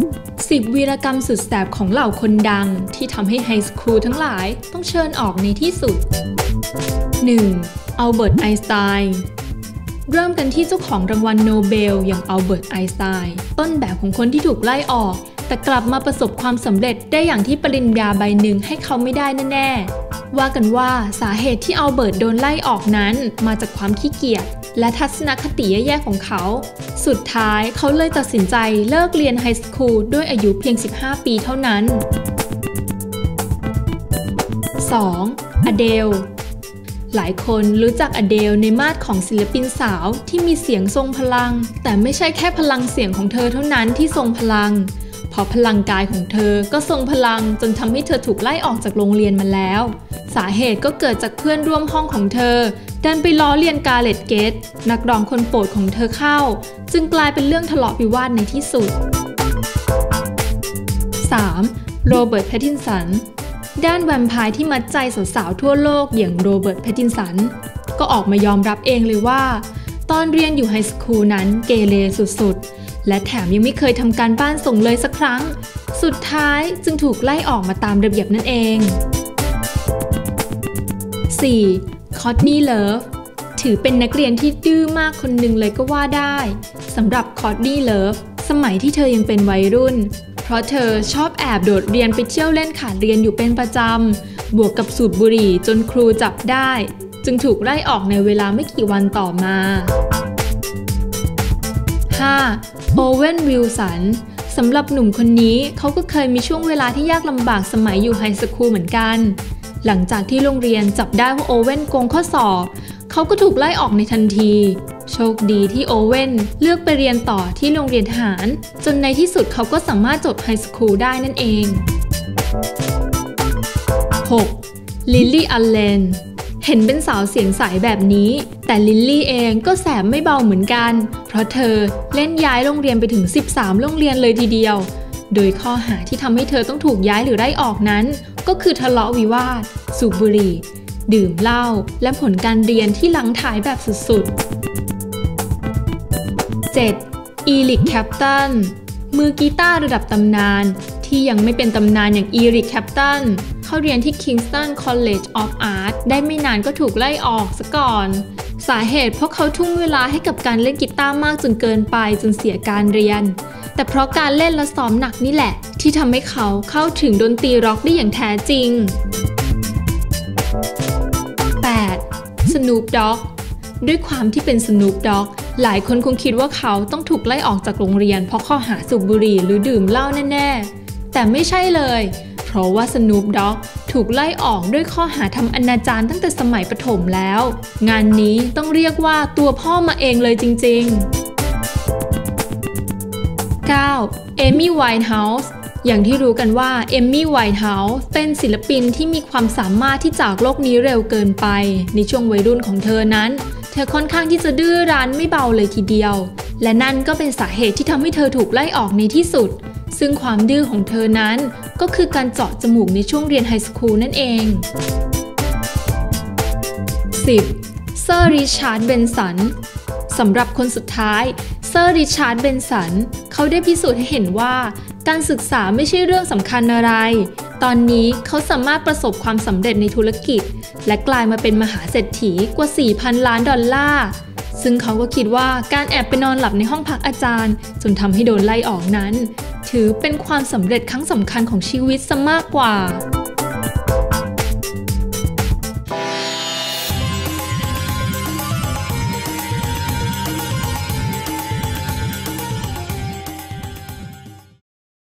10 วีรกรรมสุดแสบของเหล่าคนดัง ที่ทำให้ high school ทั้งหลายต้องเชิญออกในที่สุด 1. อัลเบิร์ตไอน์สไตน์เริ่มกันที่เจ้าของรางวัลโนเบล อย่างอัลเบิร์ตไอน์สไตน์ต้นแบบของคนที่ถูกไล่ออก แต่กลับมาประสบความสำเร็จได้อย่างที่ปริญญาใบหนึ่งให้เขาไม่ได้แน่ๆ ว่ากันว่าสาเหตุที่อัลเบิร์ตโดนไล่ออกนั้นมาจากความขี้เกียจและทัศนคติแย่ๆของเขา สุดท้ายเขาเลยตัดสินใจเลิกเรียนไฮสคูลด้วยอายุเพียง 15 ปีเท่านั้น 2. อเดล หลายคนรู้จักอเดลในมาดของศิลปินสาวที่มีเสียงทรงพลัง แต่ไม่ใช่แค่พลังเสียงของเธอเท่านั้นที่ทรงพลัง เพราะพลังกายของเธอก็ทรงพลังจนทำให้เธอถูกไล่ออกจากโรงเรียนมาแล้ว สาเหตุก็เกิดจากเพื่อนร่วมห้องของเธอ ดันไปล้อเลียนกาเร็ธ เกตส์นักร้องคนโปรดของเธอเข้า จึงกลายเป็นเรื่องทะเลาะวิวาทในที่สุด 3. โรเบิร์ตแพตตินสันด้านแวมไพร์ที่มัดใจสาวๆทั่วโลกอย่างโรเบิร์ตแพตตินสันก็ออกมายอมรับเองเลยว่า ตอนเรียนอยู่ high school นั้นเกเรสุดๆ และแถมยังไม่เคยทำการบ้านส่งเลยสักครั้ง สุดท้ายจึงถูกไล่ออกมาตามระเบียบนั่นเอง 4. คอร์ตนีย์ เลิฟถือเป็นนักเรียนที่ดื้อมากคนหนึ่งเลยก็ว่าได้สำหรับคอร์ตนีย์ เลิฟสมัยที่เธอยังเป็นวัยรุ่น เพราะเธอชอบแอบโดดเรียนไปเที่ยวเล่นขาดเรียนอยู่เป็นประจำ บวกกับสูบบุหรี่จนครูจับได้ จึงถูกไล่ออกในเวลาไม่กี่วันต่อมา 5. โอเวนวิลสันสำหรับหนุ่มคนนี้เขาก็เคยมีช่วงเวลาที่ยากลำบากสมัยอยู่ high school เหมือนกัน หลังจากที่โรงเรียนจับได้ว่าโอเว่นโกงข้อสอบ เขาก็ถูกไล่ออกในทันที โชคดีที่โอเว่นเลือกไปเรียนต่อที่โรงเรียนทหาร จนในที่สุดเขาก็สามารถจบ high school ได้นั่นเอง 6. ลิลลี่อัลเลน เห็นเป็นสาวเสียงใสแบบนี้ แต่ลิลลี่เองก็แสบไม่เบาเหมือนกัน เพราะเธอเล่นย้ายโรงเรียนไปถึง 13 โรงเรียนเลยทีเดียว โดยข้อหาที่ทำให้เธอต้องถูกย้ายหรือไล่ออกนั้น ก็คือทะเลาะวิวาท สูบบุหรี่ ดื่มเหล้าและผลการเรียนที่ลังถ่ายแบบสุดๆ 7. อีริกแคปตันมือกีตาร์ระดับตำนาน ที่ยังไม่เป็นตำนานอย่างอีริกแคปตัน เข้าเรียนที่ Kingston College of Art ได้ไม่นานก็ถูกไล่ออกซะก่อน สาเหตุเพราะเขาทุ่มเวลาให้กับการเล่นกีตาร์มากจนเกินไปจนเสียการเรียน แต่เพราะการเล่นและซ้อมหนักนี่แหละ ที่ทำให้เขาเข้าถึงดนตรีร็อกได้อย่างแท้จริง 8. Snoop Dogg ด้วยความที่เป็น Snoop Dogg หลายคนคงคิดว่าเขาต้องถูกไล่ออกจากโรงเรียน เพราะข้อหาสูบบุหรี่หรือดื่มเหล้าแน่ ๆ แต่ไม่ใช่เลย เพราะว่า Snoop Dogg ถูกไล่ออกด้วยข้อหาทำอนาจารตั้งแต่สมัยประถมแล้ว งานนี้ต้องเรียกว่าตัวพ่อมาเองเลยจริง ๆ 9. เอมี่ไวน์เฮาส์อย่างที่รู้กันว่าเอมี่ไวน์เฮาส์เป็นศิลปินที่มีความสามารถที่จากโลกนี้เร็วเกินไป ในช่วงวัยรุ่นของเธอนั้น เธอค่อนข้างที่จะดื้อรั้นไม่เบาเลยทีเดียว และนั่นก็เป็นสาเหตุที่ทำให้เธอถูกไล่ออกในที่สุด ซึ่งความดื้อของเธอนั้นก็คือการเจาะจมูกในช่วงเรียน high school นั่นเอง 10. เซอร์ริชาร์ด แบรนสันสำหรับคนสุดท้าย เซอร์ริชาร์ด แบรนสัน เขาได้พิสูจน์ให้เห็นว่า การศึกษาไม่ใช่เรื่องสำคัญอะไร ตอนนี้เขาสามารถประสบความสำเร็จในธุรกิจ และกลายมาเป็นมหาเศรษฐีกว่า 4,000 ล้านดอลลาร์ ซึ่งเขาก็คิดว่าการแอบไปนอนหลับในห้องพักอาจารย์ จนทำให้โดนไล่ออกนั้น ถือเป็นความสำเร็จครั้งสำคัญของชีวิตซะมากกว่า